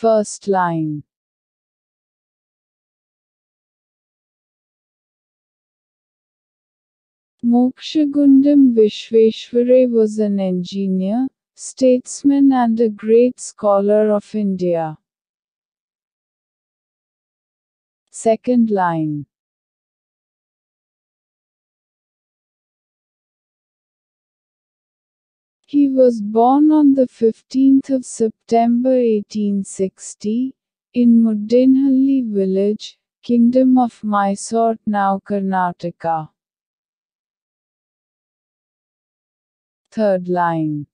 First line. Mokshagundam Visvesvaraya was an engineer, statesman and a great scholar of India. Second line. He was born on the 15th of September 1860 in Muddenahalli village, Kingdom of Mysore, now Karnataka. Third line.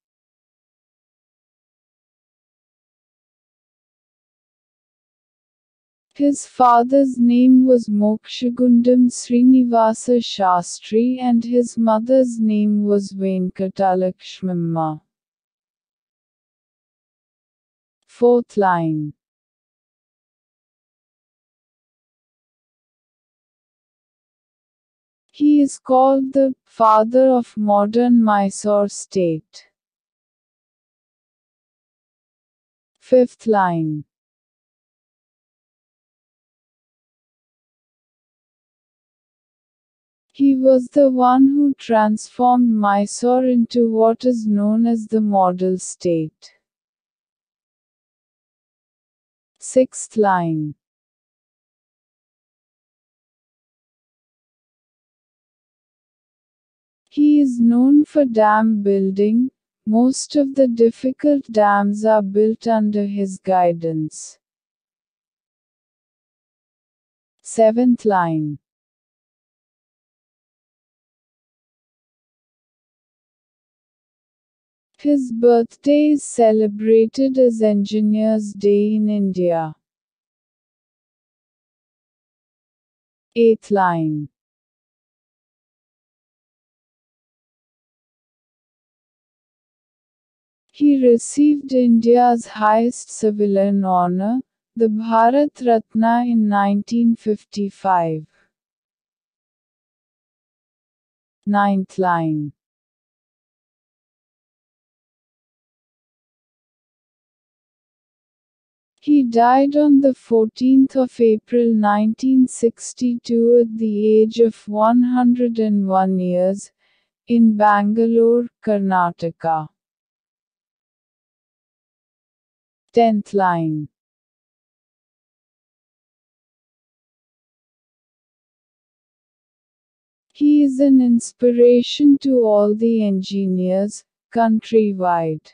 His father's name was Mokshagundam Srinivasa Shastri and his mother's name was Venkatalakshmimma. Fourth line. He is called the father of modern Mysore state. Fifth line. He was the one who transformed Mysore into what is known as the model state. Sixth line He is known for dam building, most of the difficult dams are built under his guidance. Seventh line His birthday is celebrated as Engineers Day in India. 8th line He received India's highest civilian honor, the Bharat Ratna in 1955. Ninth line He died on the 14th of April 1962 at the age of 101 years, in Bangalore, Karnataka. 10th line. He is an inspiration to all the engineers, countrywide.